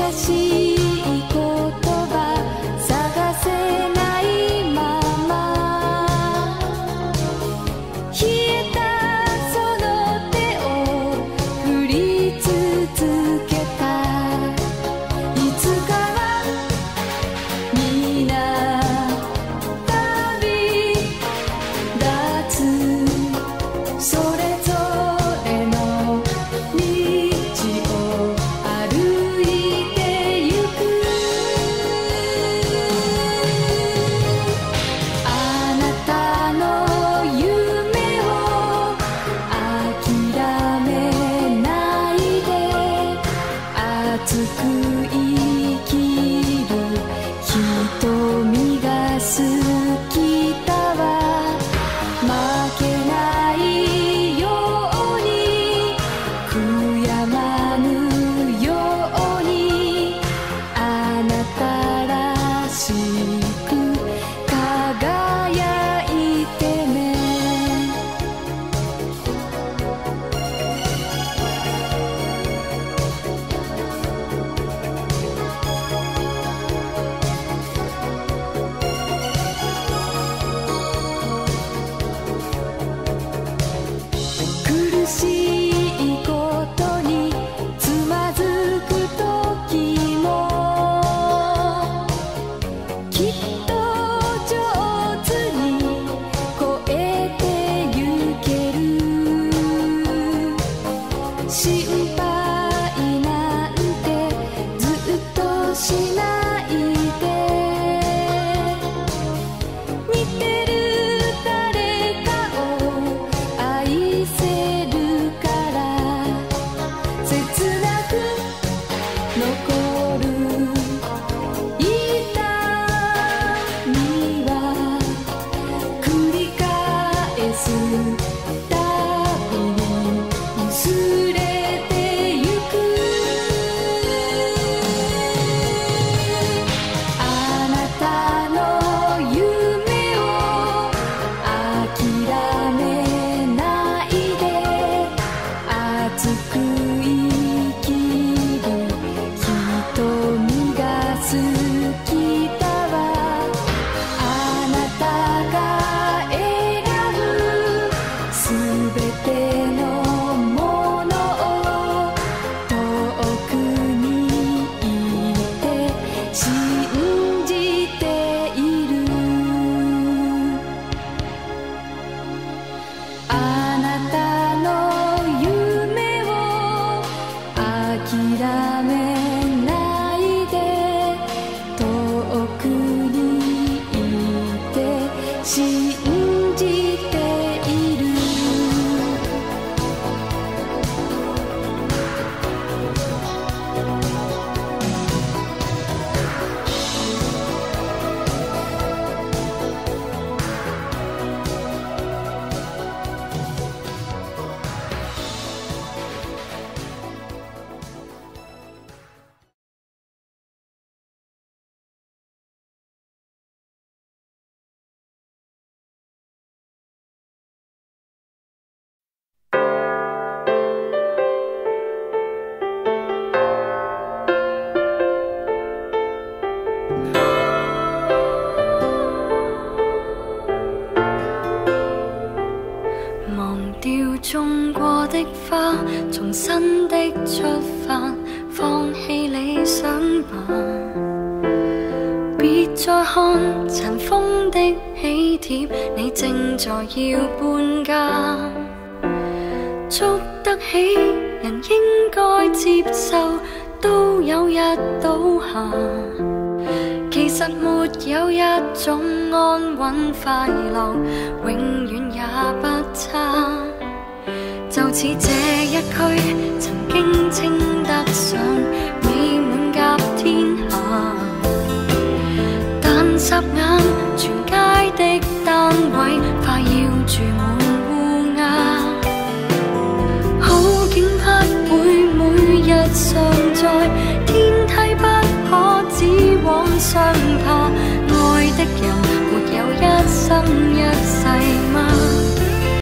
allí 新的出發，放棄理想吧。別再看塵封的喜帖，你正在要搬家。捉得起人應該接受，都有一倒下。其實沒有一種安穩快樂，永遠也不差。就似这一区，曾经称得上美满甲天下，但霎眼全街的单位快要。住满乌鸦，好景不会每日常在，天梯不可只往上爬，爱的人没有一生一世。